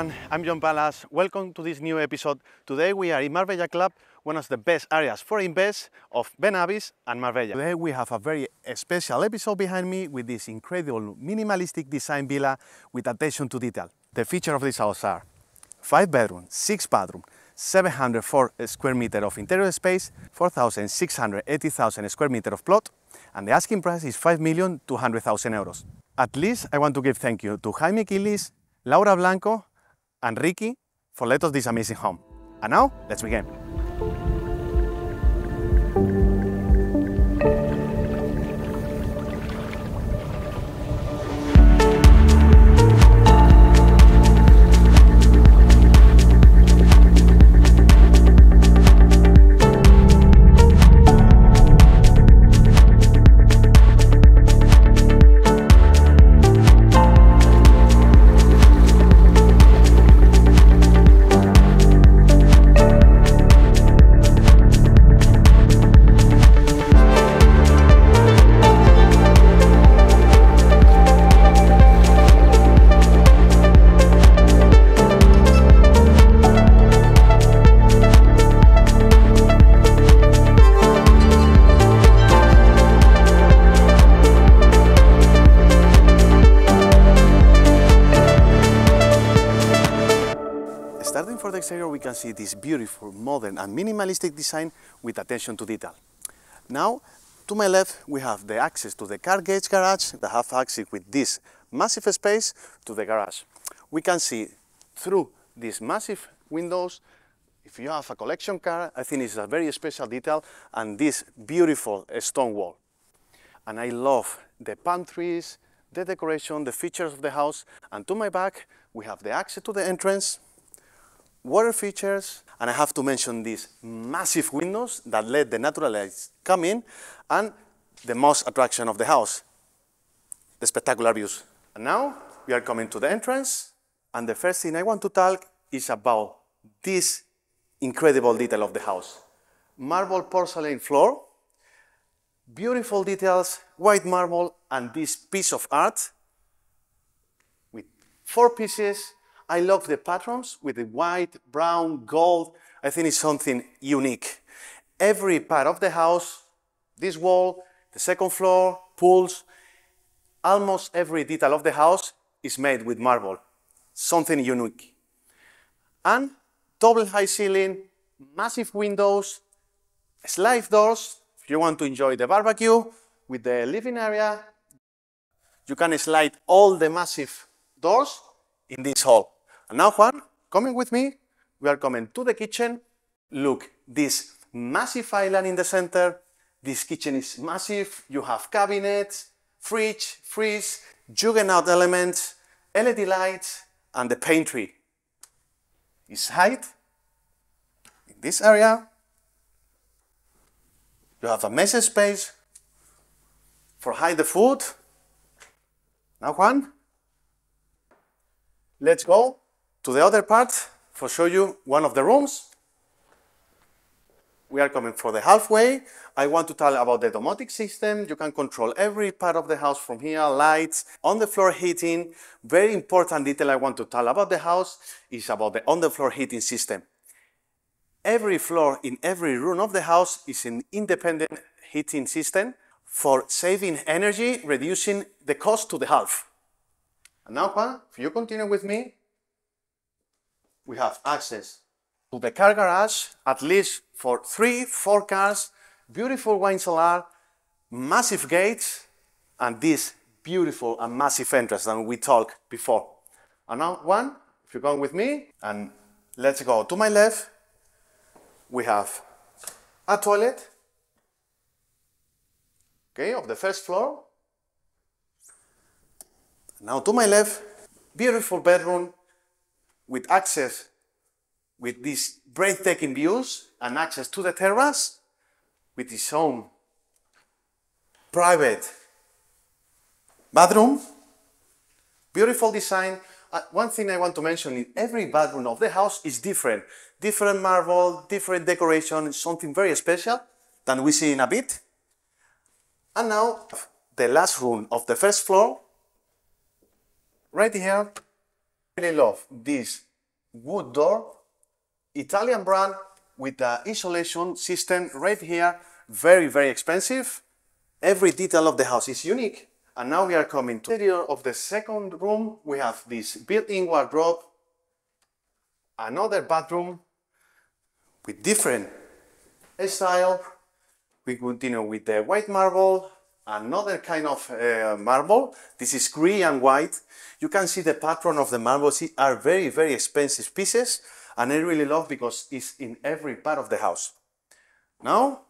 everyone, I'm John Palace. Welcome to this new episode. Today we are in Marbella Club, one of the best areas for invest of Benahavís and Marbella. Today we have a very special episode behind me with this incredible minimalistic design villa with attention to detail. The features of this house are 5 bedroom, 6 bathroom, 704 square meter of interior space, 4,680,000 square meter of plot, and the asking price is 5,200,000 euros. At least I want to give thank you to Jaime Quilis, Laura Blanco, and Ricky for let us this amazing home. And now, let's begin. We can see this beautiful, modern and minimalistic design with attention to detail. Now, to my left, we have the access to the car gauge garage that have access with this massive space to the garage. We can see through these massive windows, if you have a collection car, I think it's a very special detail, and this beautiful stone wall. And I love the palm trees, the decoration, the features of the house, and to my back, we have the access to the entrance, water features, and I have to mention these massive windows that let the natural light come in, and the most attraction of the house, the spectacular views. And now we are coming to the entrance, and the first thing I want to talk is about this incredible detail of the house. Marble porcelain floor, beautiful details, white marble, and this piece of art with four pieces I love the patterns with the white, brown, gold. I think it's something unique. Every part of the house, this wall, the second floor, pools, almost every detail of the house is made with marble. Something unique. And double high ceiling, massive windows, slide doors. If you want to enjoy the barbecue with the living area, you can slide all the massive doors in this hall. And now, Juan, coming with me, we are coming to the kitchen. Look, this massive island in the center. This kitchen is massive. You have cabinets, fridge, freeze, Gaggenau elements, LED lights, and the pantry is height. In this area, you have a mess space for hide the food. Now, Juan, let's go to the other part for show you one of the rooms. We are coming for the halfway. I want to tell about the domotic system. You can control every part of the house from here, lights, on the floor heating. Very important detail I want to tell about the house is about the on the floor heating system. Every floor in every room of the house is an independent heating system for saving energy, reducing the cost to the half. And now, Juan, if you continue with me, we have access to the car garage, at least for three, four cars, beautiful wine cellar, massive gates, and this beautiful and massive entrance that we talked before. And now, Juan, if you're going with me, and let's go to my left, we have a toilet, okay, of the first floor. Now to my left, beautiful bedroom, with access with these breathtaking views and access to the terrace with its own private bathroom. Beautiful design. Uh, one thing I want to mention is every bathroom of the house is different. Different marble, different decoration, something very special than we see in a bit. And now, the last room of the first floor, right here, really love this wood door, Italian brand with the isolation system right here. Very, very expensive. Every detail of the house is unique. And now we are coming to the interior of the second room. We have this built-in wardrobe, another bathroom with different style. We continue with the white marble, another kind of uh, marble. This is green and white. You can see the pattern of the marbles are very, very expensive pieces. And I really love because it's in every part of the house. Now,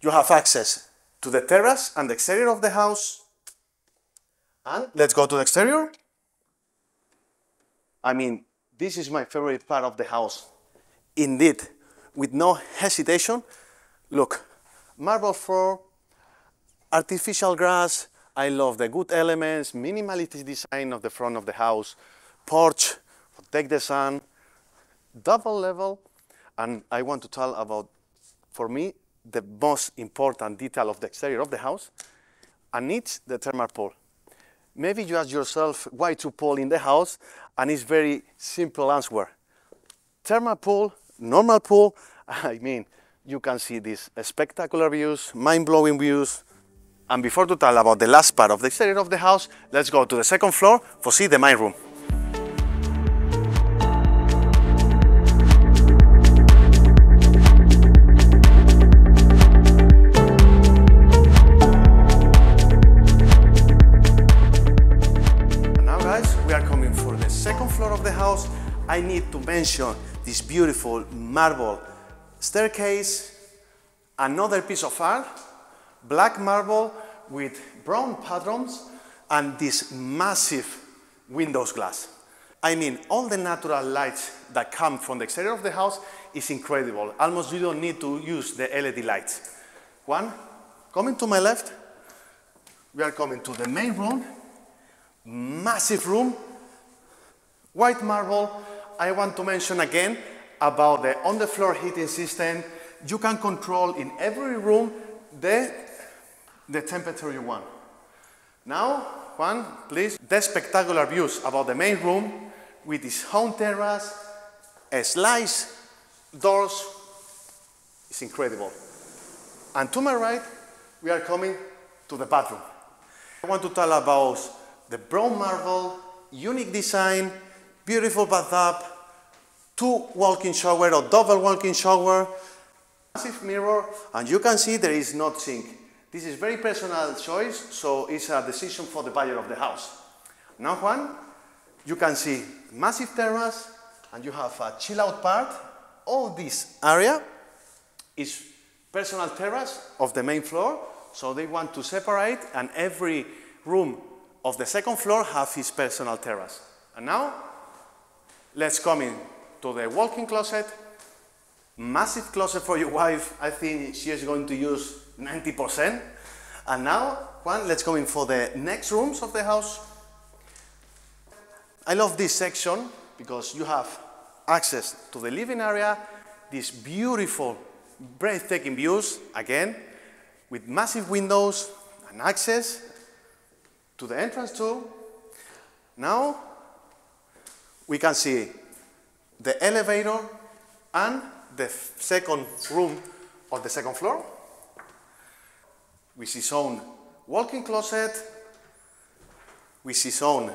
you have access to the terrace and the exterior of the house. And let's go to the exterior. I mean, this is my favorite part of the house. Indeed, with no hesitation, look, marble floor, artificial grass, I love the good elements, minimalist design of the front of the house, porch, protect the sun, double level, and I want to tell about, for me, the most important detail of the exterior of the house, and it's the thermal pool. Maybe you ask yourself why to pool in the house, and it's very simple answer. Thermal pool, normal pool, I mean, you can see these spectacular views, mind-blowing views, and before to tell about the last part of the exterior of the house, let's go to the second floor for see the main room. second floor of the house, I need to mention this beautiful marble staircase, another piece of art, black marble with brown patterns, and this massive windows glass. I mean, all the natural lights that come from the exterior of the house is incredible. Almost you don't need to use the LED lights. Juan, coming to my left, we are coming to the main room, massive room, white marble, I want to mention again about the on-the-floor heating system. You can control in every room the, the temperature you want. Now, Juan, please, the spectacular views about the main room with this home terrace, a slice doors, it's incredible. And to my right, we are coming to the bathroom. I want to tell about the brown marble, unique design, beautiful bathtub, two walk-in shower or double walk-in shower, massive mirror, and you can see there is not sink. This is very personal choice, so it's a decision for the buyer of the house. Now, Juan, you can see massive terrace, and you have a chill-out part. All this area is personal terrace of the main floor, so they want to separate, and every room of the second floor have his personal terrace. And now, Let's come in to the walk-in closet. Massive closet for your wife. I think she is going to use 90%. And now, Juan, let's go in for the next rooms of the house. I love this section because you have access to the living area, these beautiful, breathtaking views, again, with massive windows and access to the entrance too. Now, we can see the elevator and the second room on the second floor. with see own walk-in closet. with see own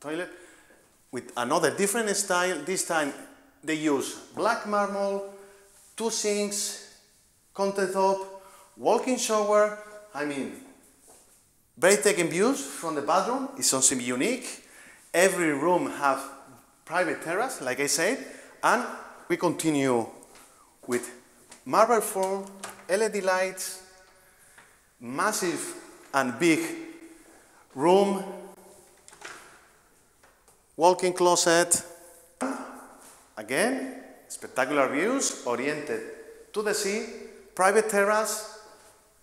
toilet with another different style. This time they use black marble, two sinks, countertop, walk-in shower. I mean, breathtaking views from the bathroom is something unique. Every room have private terrace, like I said, and we continue with marble floor, LED lights, massive and big room, walk-in closet, again, spectacular views oriented to the sea, private terrace,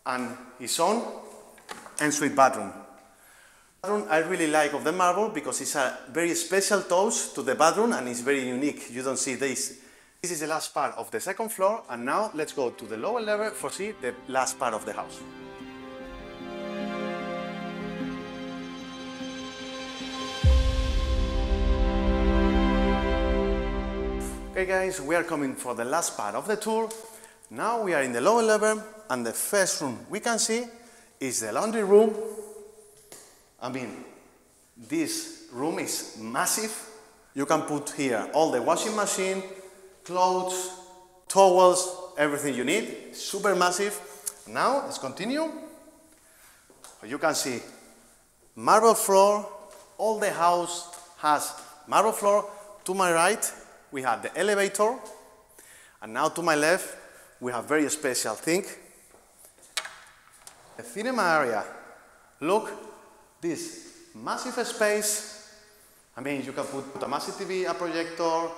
and his own ensuite bathroom bathroom I really like of the marble because it's a very special touch to the bathroom and it's very unique. You don't see this. This is the last part of the second floor and now let's go to the lower level for see the last part of the house. Okay guys, we are coming for the last part of the tour. Now we are in the lower level and the first room we can see is the laundry room I mean, this room is massive. You can put here all the washing machine, clothes, towels, everything you need. Super massive. Now let's continue. You can see marble floor. All the house has marble floor. To my right, we have the elevator. And now to my left, we have very special thing. The cinema area. Look, this massive space. I mean, you can put a massive TV, a projector,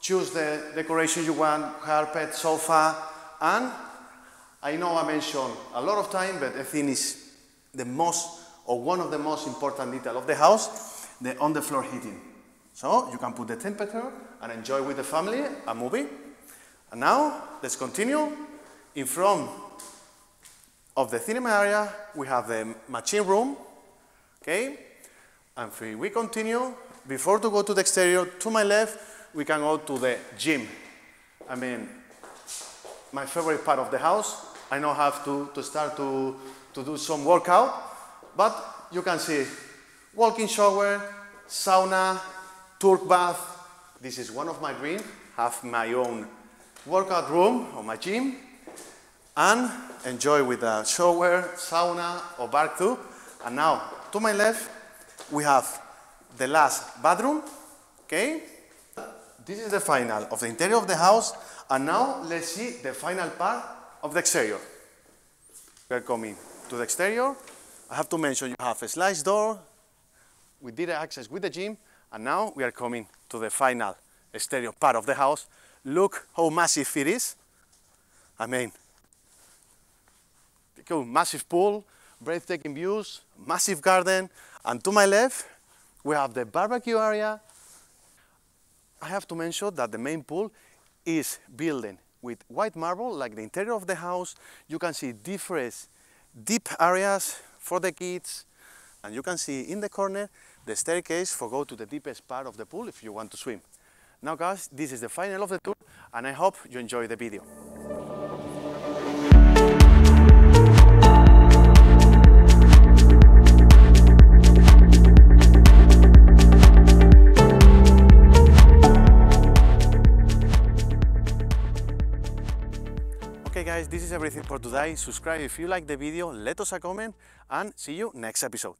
choose the decoration you want, carpet, sofa, and I know I mentioned a lot of time, but I think it's the most or one of the most important detail of the house, the on the floor heating. So you can put the temperature and enjoy with the family a movie. And now let's continue. In front of the cinema area, we have the machine room, okay? And if we continue, before to go to the exterior, to my left, we can go to the gym. I mean, my favorite part of the house. I now have to, to start to, to do some workout, but you can see walking shower, sauna, Turk bath. This is one of my dreams, have my own workout room or my gym and enjoy with a shower, sauna or bar too. And now to my left, we have the last bathroom, okay? This is the final of the interior of the house. And now let's see the final part of the exterior. We are coming to the exterior. I have to mention you have a slice door with direct access with the gym and now we are coming to the final exterior part of the house. Look how massive it is. I mean, massive pool, breathtaking views, massive garden, and to my left, we have the barbecue area. I have to mention that the main pool is building with white marble, like the interior of the house. You can see different deep areas for the kids, and you can see in the corner the staircase for go to the deepest part of the pool if you want to swim. Now guys, this is the final of the tour and I hope you enjoy the video. This is everything for today. Subscribe if you like the video, let us a comment and see you next episode.